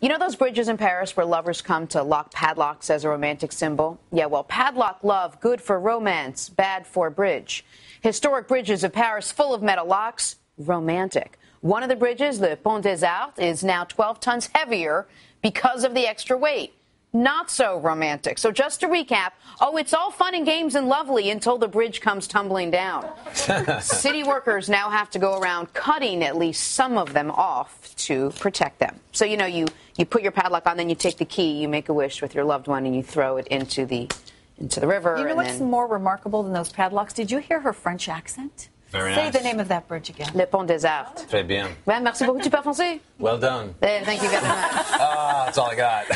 You know those bridges in Paris where lovers come to lock padlocks as a romantic symbol? Yeah, well, padlock love, good for romance, bad for bridge. Historic bridges of Paris full of metal locks, romantic. One of the bridges, the Pont des Arts, is now 12 tons heavier because of the extra weight. Not so romantic. So just to recap, oh, it's all fun and games and lovely until the bridge comes tumbling down. City workers now have to go around cutting at least some of them off to protect them. So you know, you you put your padlock on, then you take the key, you make a wish with your loved one, and you throw it into the into the river. You know and what's then more remarkable than those padlocks? Did you hear her French accent? Very Say nice. the name of that bridge again. Le Pont des Arts. Très bien. Ouais, merci beaucoup. Tu parles français? Well done. Eh, Thank you very much. Ah, that's all I got.